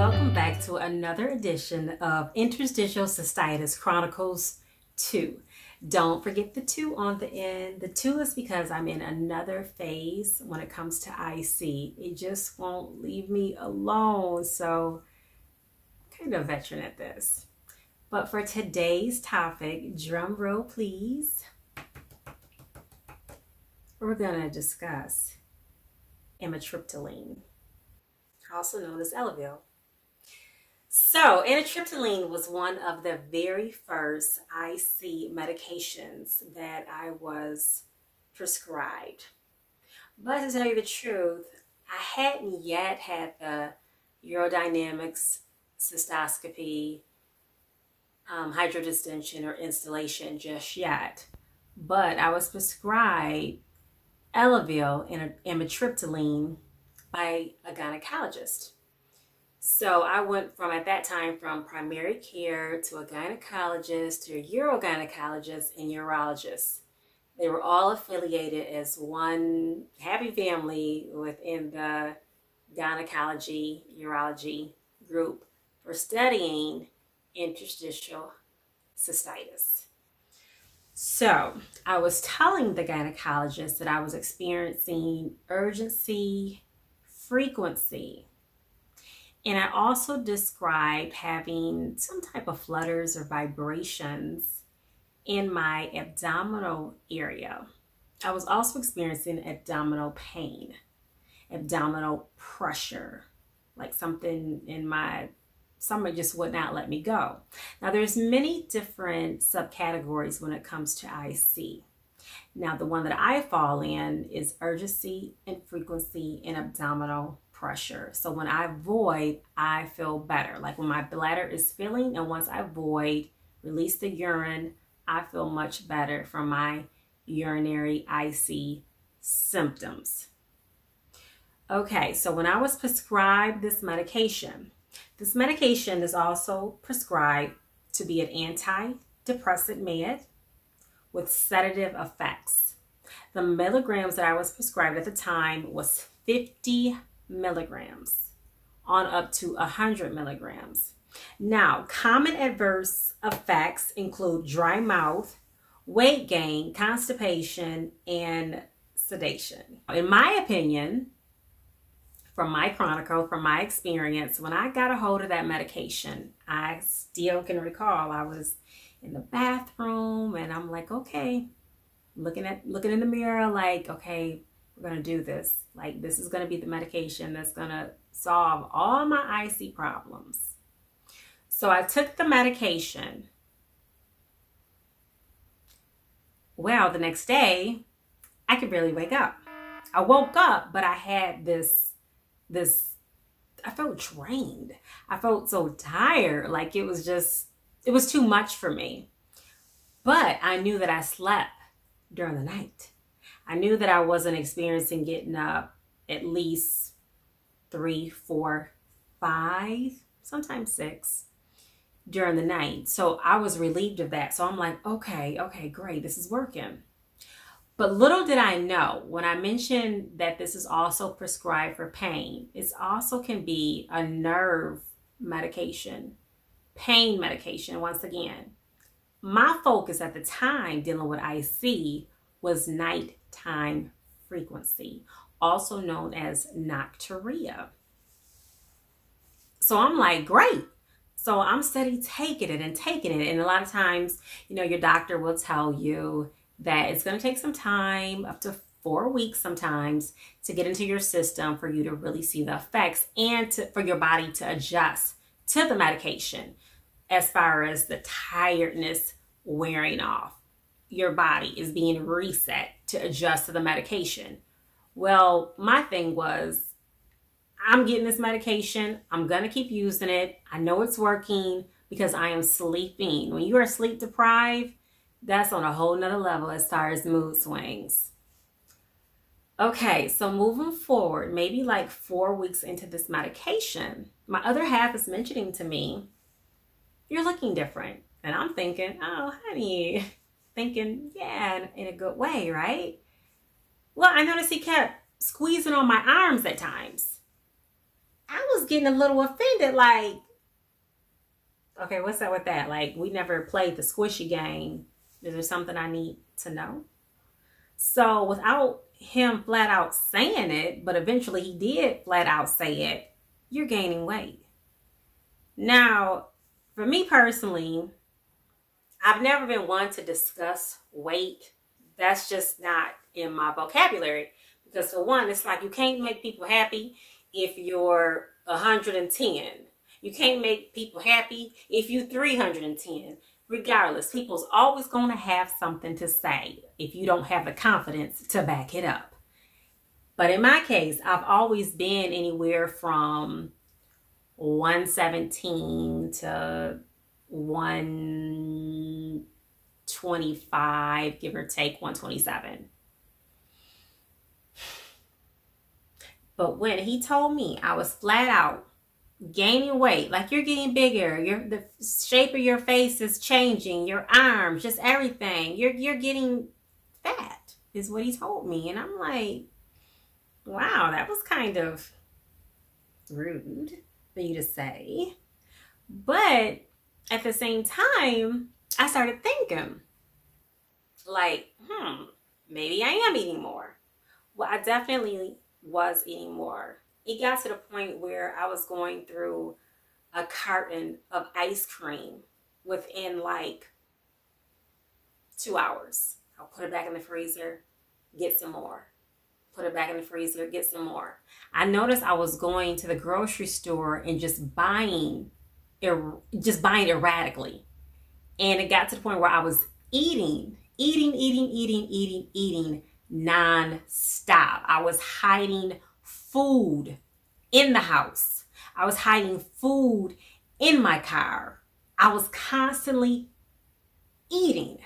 welcome back to another edition of Interstitial Cystitis Chronicles 2. Don't forget the 2 on the end. The 2 is because I'm in another phase when it comes to IC. It just won't leave me alone. So, kind of veteran at this. But for today's topic, drum roll please, we're going to discuss amitriptyline, also known as Elavil. So, amitriptyline was one of the very first IC medications that I was prescribed. But to tell you the truth, I hadn't yet had the urodynamics cystoscopy um, hydrodistension or instillation just yet, but I was prescribed Elavil and amitriptyline by a gynecologist. So I went from at that time from primary care to a gynecologist to a urogynecologist and urologist. They were all affiliated as one happy family within the gynecology urology group for studying interstitial cystitis. So I was telling the gynecologist that I was experiencing urgency, frequency, and I also described having some type of flutters or vibrations in my abdominal area. I was also experiencing abdominal pain, abdominal pressure, like something in my stomach just would not let me go. Now there's many different subcategories when it comes to IC. Now the one that I fall in is urgency and frequency and abdominal pressure. So when I void, I feel better. Like when my bladder is filling and once I void, release the urine, I feel much better from my urinary IC symptoms. Okay, so when I was prescribed this medication, this medication is also prescribed to be an antidepressant med with sedative effects. The milligrams that I was prescribed at the time was 50 milligrams on up to 100 milligrams. Now, common adverse effects include dry mouth, weight gain, constipation, and sedation. In my opinion, from my chronicle, from my experience, when I got a hold of that medication, I still can recall I was in the bathroom and I'm like, okay, looking at looking in the mirror, like, okay, we're gonna do this. Like this is gonna be the medication that's gonna solve all my IC problems. So I took the medication. Well, the next day, I could barely wake up. I woke up, but I had this this I felt drained. I felt so tired. Like it was just it was too much for me. But I knew that I slept during the night. I knew that I wasn't experiencing getting up at least three, four, five, sometimes six during the night. So I was relieved of that. So I'm like, okay, okay, great. This is working. But little did I know when I mentioned that this is also prescribed for pain, it also can be a nerve medication, pain medication, once again. My focus at the time dealing with IC was nighttime frequency, also known as nocturia. So I'm like, great. So I'm steady taking it and taking it. And a lot of times, you know, your doctor will tell you, that it's going to take some time, up to four weeks sometimes, to get into your system for you to really see the effects and to, for your body to adjust to the medication as far as the tiredness wearing off. Your body is being reset to adjust to the medication. Well, my thing was, I'm getting this medication. I'm going to keep using it. I know it's working because I am sleeping. When you are sleep deprived, that's on a whole nother level as far as mood swings. Okay, so moving forward, maybe like four weeks into this medication, my other half is mentioning to me, You're looking different. And I'm thinking, Oh, honey, thinking, Yeah, in a good way, right? Well, I noticed he kept squeezing on my arms at times. I was getting a little offended, like, okay, what's up with that? Like, we never played the squishy game. Is there something I need to know? So, without him flat out saying it, but eventually he did flat out say it, you're gaining weight. Now, for me personally, I've never been one to discuss weight. That's just not in my vocabulary. Because for one, it's like you can't make people happy if you're 110. You can't make people happy if you're 310. Regardless, people's always going to have something to say if you don't have the confidence to back it up. But in my case, I've always been anywhere from 117 to 125, give or take 127. But when he told me I was flat out gaining weight, like you're getting bigger, your the shape of your face is changing, your arms, just everything. You're you're getting fat, is what he told me. And I'm like, wow, that was kind of rude for you to say. But at the same time, I started thinking, like, hmm, maybe I am eating more. Well, I definitely was eating more. It got to the point where I was going through a carton of ice cream within like two hours. I'll put it back in the freezer, get some more. Put it back in the freezer, get some more. I noticed I was going to the grocery store and just buying, er, just buying erratically. And it got to the point where I was eating, eating, eating, eating, eating, eating non-stop. I was hiding food in the house. I was hiding food in my car. I was constantly eating.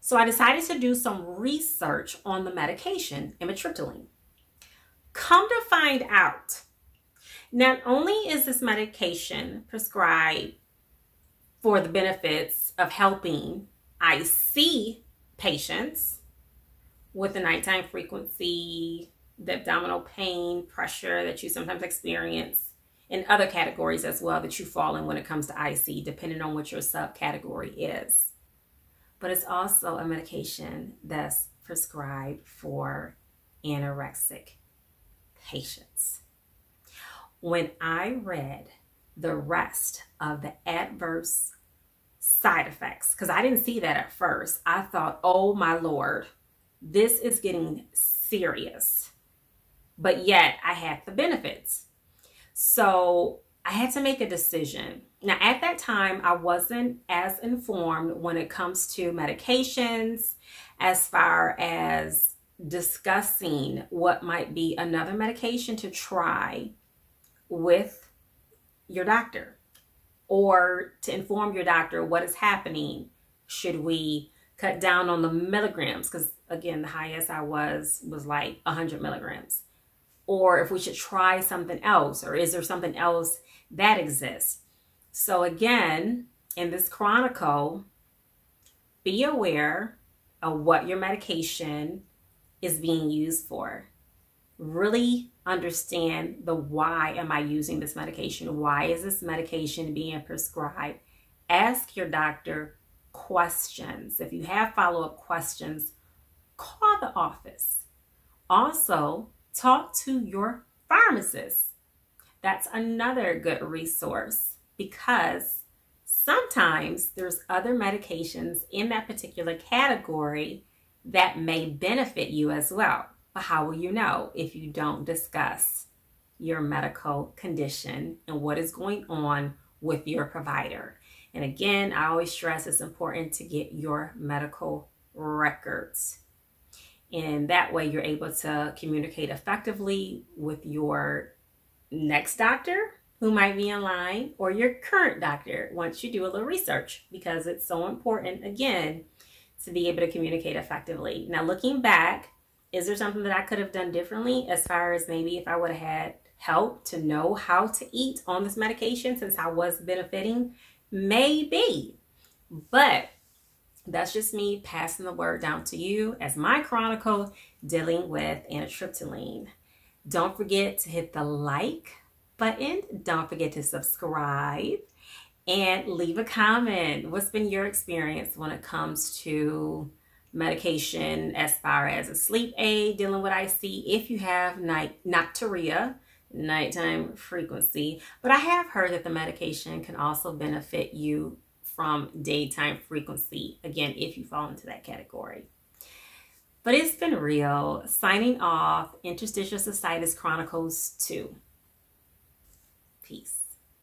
So I decided to do some research on the medication, amitriptyline. Come to find out, not only is this medication prescribed for the benefits of helping IC patients with the nighttime frequency, the abdominal pain, pressure that you sometimes experience, and other categories as well that you fall in when it comes to IC, depending on what your subcategory is. But it's also a medication that's prescribed for anorexic patients. When I read the rest of the adverse side effects, because I didn't see that at first, I thought, oh my Lord, this is getting serious. But yet I had the benefits. So I had to make a decision. Now, at that time, I wasn't as informed when it comes to medications as far as discussing what might be another medication to try with your doctor or to inform your doctor what is happening. Should we cut down on the milligrams? Because again the highest i was was like 100 milligrams. Or if we should try something else or is there something else that exists? So again in this chronicle be aware of what your medication is being used for. Really understand the why am i using this medication why is this medication being prescribed ask your doctor questions. If you have follow up questions, call the office. Also, talk to your pharmacist. That's another good resource because sometimes there's other medications in that particular category that may benefit you as well. But how will you know if you don't discuss your medical condition and what is going on with your provider? And again, I always stress it's important to get your medical records. And that way you're able to communicate effectively with your next doctor who might be in line or your current doctor once you do a little research because it's so important, again, to be able to communicate effectively. Now, looking back, is there something that I could have done differently as far as maybe if I would have had help to know how to eat on this medication since I was benefiting Maybe. But that's just me passing the word down to you as my chronicle dealing with amitriptyline. Don't forget to hit the like button. Don't forget to subscribe and leave a comment. What's been your experience when it comes to medication as far as a sleep aid, dealing with IC, if you have night nocturia, nighttime frequency. But I have heard that the medication can also benefit you from daytime frequency, again, if you fall into that category. But it's been real. Signing off, Interstitial Cystitis Chronicles 2. Peace.